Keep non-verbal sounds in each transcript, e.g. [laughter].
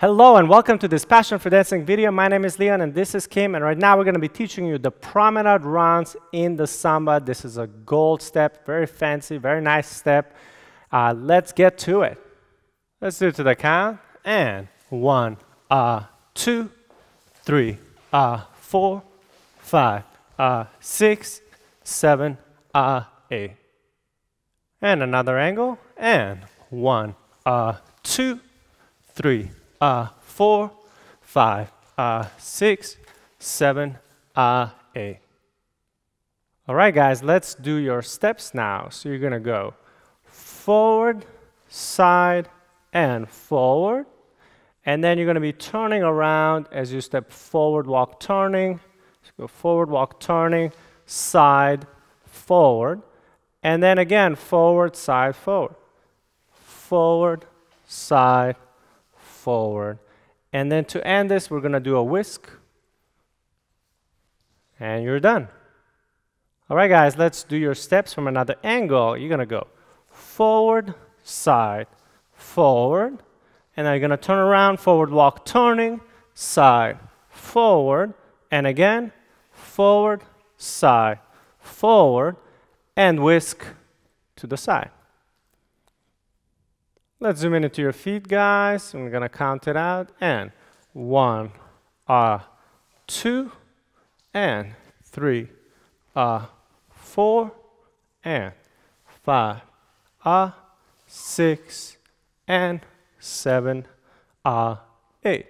Hello and welcome to this Passion for Dancing video. My name is Leon and this is Kim and right now we're going to be teaching you the promenade runs in the samba. This is a gold step, very fancy, very nice step. Uh, let's get to it. Let's do it to the count and one, uh, two, three, uh, four, five, uh, six, seven, uh, eight. And another angle and one, uh, two, three, uh, four, five, uh, six, seven, uh, eight. All right, guys, let's do your steps now. So you're going to go forward, side, and forward. And then you're going to be turning around as you step forward, walk, turning. So go forward, walk, turning, side, forward. And then again, forward, side, forward. Forward, side, forward. And then to end this, we're going to do a whisk. And you're done. All right, guys, let's do your steps from another angle. You're going to go forward, side, forward. And then you're going to turn around, forward walk, turning, side, forward. And again, forward, side, forward, and whisk to the side. Let's zoom in into your feet, guys. I'm to count it out. And one, uh, two, and three, uh, four, and five, uh, six, and seven, uh, eight.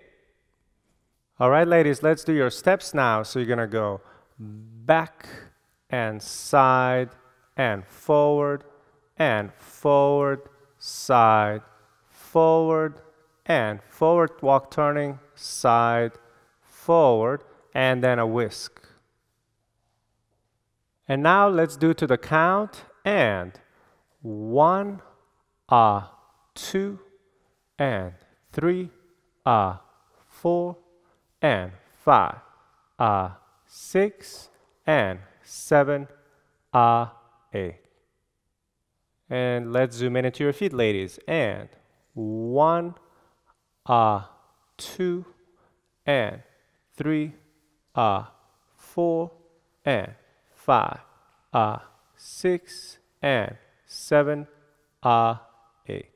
All right, ladies, let's do your steps now. So you're to go back and side and forward and forward side, forward, and forward walk turning, side, forward, and then a whisk. And now let's do to the count and one, ah, uh, two, and three, ah, uh, four, and five, ah, uh, six, and seven, ah, eight. And let's zoom in into your feet, ladies. And one, uh, two, and three, uh, four, and five, uh, six, and seven, uh, eight.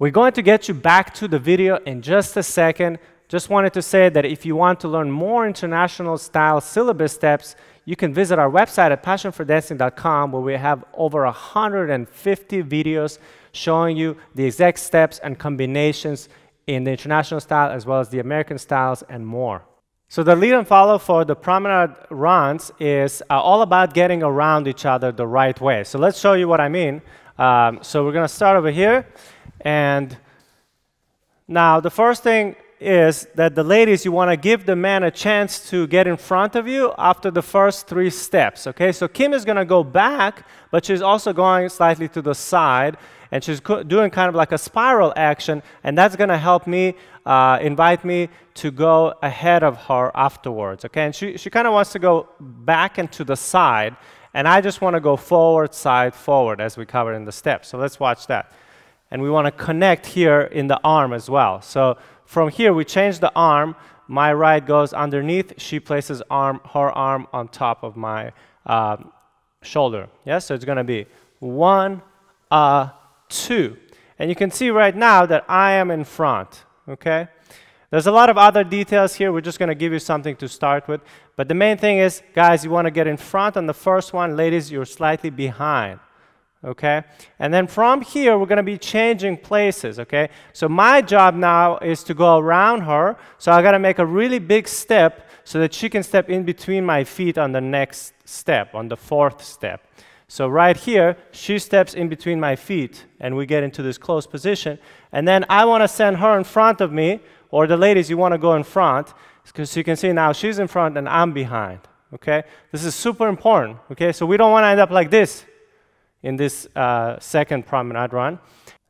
We're going to get you back to the video in just a second. Just wanted to say that if you want to learn more international style syllabus steps, you can visit our website at passionfordancing.com where we have over 150 videos showing you the exact steps and combinations in the international style as well as the American styles and more. So the lead and follow for the promenade runs is uh, all about getting around each other the right way. So let's show you what I mean. Um, so we're going to start over here. And now the first thing is that the ladies, you want to give the man a chance to get in front of you after the first three steps. Okay, so Kim is going to go back, but she's also going slightly to the side, and she's doing kind of like a spiral action, and that's going to help me, uh, invite me to go ahead of her afterwards. Okay, and she, she kind of wants to go back and to the side, and I just want to go forward, side, forward, as we covered in the steps. So let's watch that. And we want to connect here in the arm as well. So from here, we change the arm. My right goes underneath. She places arm, her arm on top of my uh, shoulder. Yes, so it's going to be one, uh, two. And you can see right now that I am in front. Okay? There's a lot of other details here. We're just going to give you something to start with. But the main thing is, guys, you want to get in front on the first one. Ladies, you're slightly behind okay? And then from here, we're going to be changing places, okay? So my job now is to go around her. So I got to make a really big step so that she can step in between my feet on the next step, on the fourth step. So right here, she steps in between my feet, and we get into this close position. And then I want to send her in front of me, or the ladies, you want to go in front, because you can see now she's in front and I'm behind, okay? This is super important, okay? So we don't want to end up like this in this uh, second promenade run.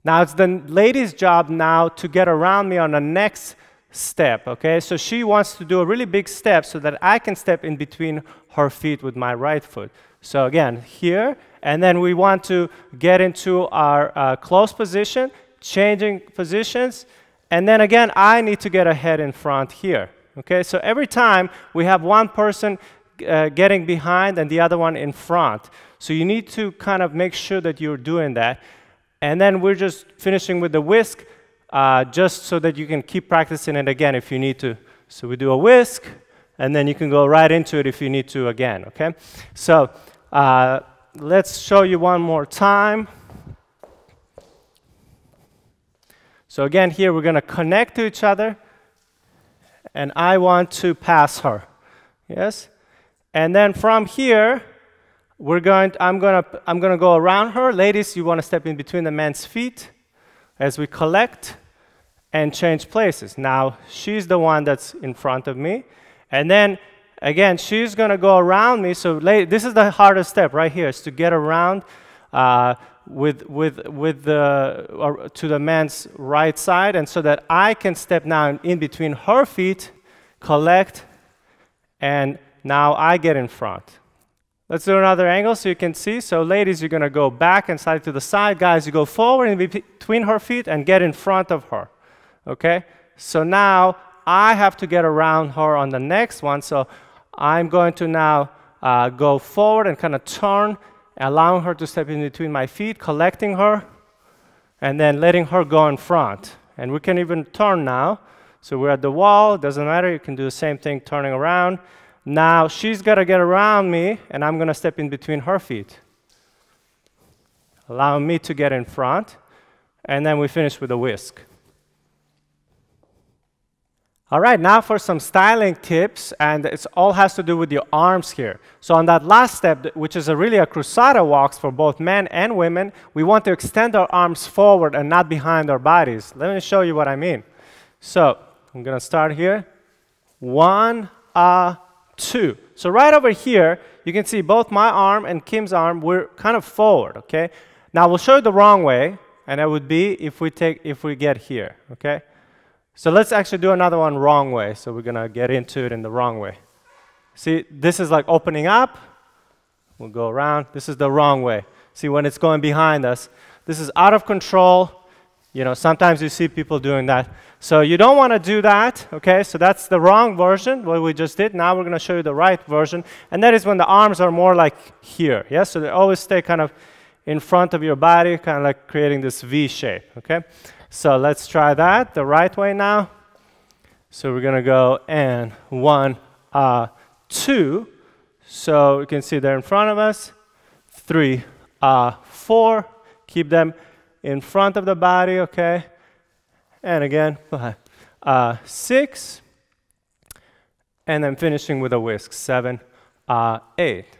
Now it's the lady's job now to get around me on the next step, okay? So she wants to do a really big step so that I can step in between her feet with my right foot. So again, here, and then we want to get into our uh, close position, changing positions, And then again, I need to get ahead in front here. Okay, so every time we have one person uh, getting behind and the other one in front. So you need to kind of make sure that you're doing that. And then we're just finishing with the whisk, uh, just so that you can keep practicing it again if you need to. So we do a whisk, and then you can go right into it if you need to again, okay? So uh, let's show you one more time. So again, here we're going to connect to each other, and I want to pass her. Yes? And then from here, we're going to, I'm going to I'm going to go around her. Ladies, you want to step in between the man's feet as we collect and change places. Now, she's the one that's in front of me. And then again, she's going to go around me. So this is the hardest step right here, is to get around uh, with, with, with the, to the man's right side, and so that I can step now in between her feet, collect, and now I get in front. Let's do another angle so you can see. So ladies, you're going to go back and slide to the side. Guys, you go forward in between her feet and get in front of her. Okay? So now I have to get around her on the next one. So I'm going to now uh, go forward and kind of turn allowing her to step in between my feet, collecting her, and then letting her go in front. And we can even turn now. So we're at the wall, doesn't matter, you can do the same thing turning around. Now she's got to get around me, and I'm going to step in between her feet. Allow me to get in front, and then we finish with a whisk. All right, now for some styling tips, and it all has to do with your arms here. So on that last step, which is a really a cruzado walk for both men and women, we want to extend our arms forward and not behind our bodies. Let me show you what I mean. So I'm gonna start here. One, uh, two. So right over here, you can see both my arm and Kim's arm, we're kind of forward, okay? Now we'll show you the wrong way, and it would be if we take, if we get here, okay? So let's actually do another one wrong way. So we're to get into it in the wrong way. See, this is like opening up. We'll go around. This is the wrong way. See, when it's going behind us, this is out of control. You know, sometimes you see people doing that. So you don't want to do that, okay? So that's the wrong version, what we just did. Now we're going to show you the right version. And that is when the arms are more like here, yes? Yeah? So they always stay kind of in front of your body, kind of like creating this V shape, okay? So let's try that the right way now. So we're going to go and one, uh, two. So you can see they're in front of us. Three, uh, four. Keep them in front of the body, okay? And again, [laughs] uh, six. And then finishing with a whisk, seven, uh, eight.